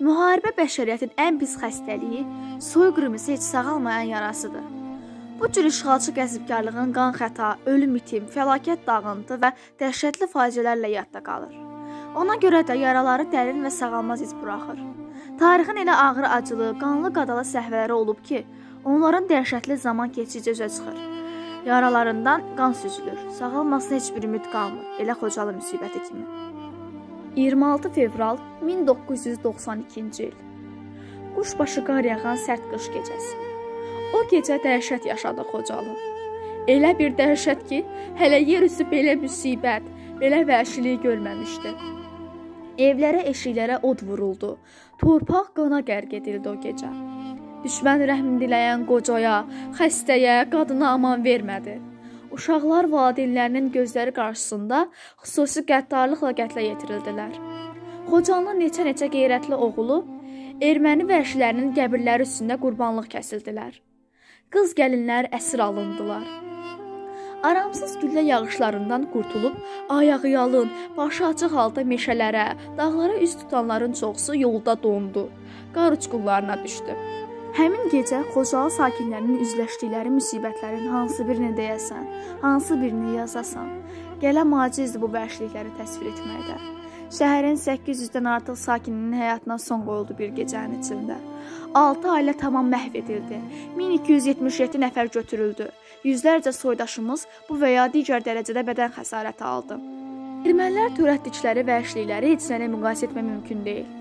Müharibə bəşəriyyətin ən pis xəstəliyi, soyqırım isə heç sağalmayan yarasıdır. Bu cür işğalçı qəzbkarlığın qan xəta, ölüm itim, fəlakət dağıntı və dəhşətli faciələrlə yadda qalır. Ona görə də yaraları dərin və sağalmaz iz buraxır. Tarixin elə ağır acılı, qanlı qadalı səhvələri olub ki, onların dəhşətli zaman keçicə üzə çıxır. Yaralarından qan süzülür. Sağalmasına heç bir ümid qalmır. Elə Xocalı müsibəti kimi. 26 fevral 1992-ci il. Quşbaşı qar yağan sərt qış gecəsi. O gecə dəhşət yaşadı Xocalı. Elə bir dəhşət ki, hələ yer üzü belə müsibət, belə vəhşilik görməmişdi. Evlərə, eşiklərə od vuruldu. Torpaq qana qərq edildi o gecə. Düşmən rəhm diləyən qocaya, xəstəyə, qadına aman vermədi. Uşaqlar valideynlərinin gözləri qarşısında xüsusi qəddarlıqla qətlə yetirildilər. Xocanın neçə-neçə qeyrətli oğlu erməni vəhşilərinin qəbirləri üstündə qurbanlıq kəsildilər. Qız gəlinlər əsir alındılar. Aramsız güllə yağışlarından qurtulub, ayağı yalın, başı açıq halda meşələrə, dağlara üz tutanların çoxusu yolda dondu. Qar uçqunlarına düşdü. Həmin gecə Xocalı sakinlərinin üzləşdikləri müsibətlərin hansı birini deyəsən, hansı birini yazasan, gələn macizdir bu vəhşilikləri təsvir etməkdə. Şəhərin 800-dən artıq sakininin həyatına son qoyuldu bir gecənin içində. 6 ailə tamam məhv edildi. 1277 nəfər götürüldü. Yüzlərcə soydaşımız bu və ya digər dərəcədə bədən xəsarəti aldı. Ermənilər törətdikləri vəhşilikləri heç nə ilə müqayisə etmək mümkün deyil.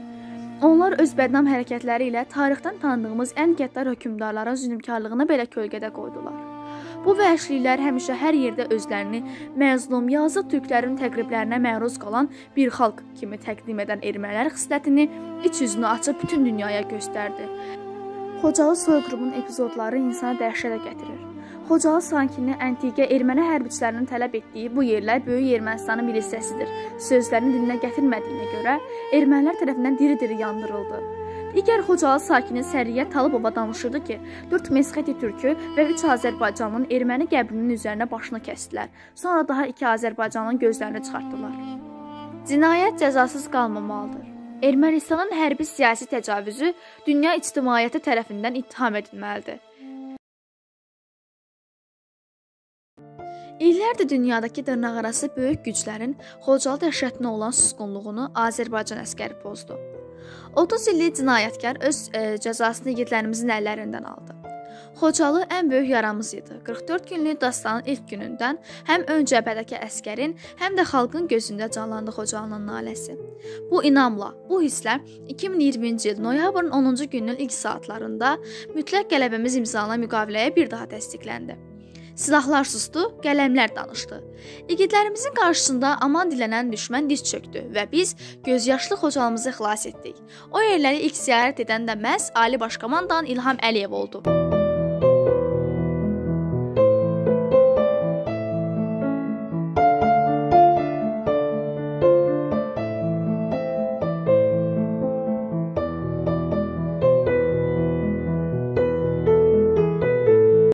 Onlar öz bədnam hərəkətləri ilə tarixdən tanıdığımız ən qəddar hökmdarların zülmkarlığını belə kölgədə qoydular. Bu vəhşiliklər həmişə hər yerdə özlərini məzlum, yazıq türklərin təqriblərinə məruz qalan bir xalq kimi təqdim edən ermənilər xislətini iç üzünü açıb bütün dünyaya göstərdi. Xocalı soyqırımın epizodları insana dəhşətə gətirir. Xocalı sakinini Əntiqə erməni hərbiçilərinin tələb etdiyi bu yerlər Böyük Ermənistanın bir hissəsidir. Sözlərini dilinə gətirmədiyinə görə ermənilər tərəfindən diri-diri yandırıldı. Digər Xocalı sakini Səriyə Talıbova danışırdı ki, 4 Mesxeti türkü və 3 Azərbaycanlının erməni qəbrinin üzərinə başını kəsdilər. Sonra daha 2 Azərbaycanlının gözlərini çıxartdılar. Cinayət cəzasız qalmamalıdır. Ermənistanın hərbi siyasi təcavüzü dünya ictimaiyyəti tərəfindən ittiham edilməlidir. İllərdir dünyadakı dırnaqarası böyük güclərin Xocalı dəhşətinə olan susqunluğunu Azərbaycan əskəri pozdu. 30 illik cinayətkar öz e, cəzasını yiğidlərimizin əllərindən aldı. Xocalı ən böyük yaramız idi. 44 günlük dastanın ilk günündən həm ön cəbhədəki əskərin, həm də xalqın gözündə canlandı Xocalının naləsi. Bu inamla, bu hisslə 2020-ci il noyabrın 10-cu gününün ilk saatlarında mütləq qələbəmiz imzalanan müqaviləyə bir daha təsdiqləndi. Silahlar sustu, qələmlər danışdı. İgidlərimizin qarşısında aman dilənən düşmən diz çökdü və biz gözyaşlı Xocalımızı xilas etdik. O yerləri ilk ziyarət edən də məhz Ali Baş Komandan İlham Əliyev oldu.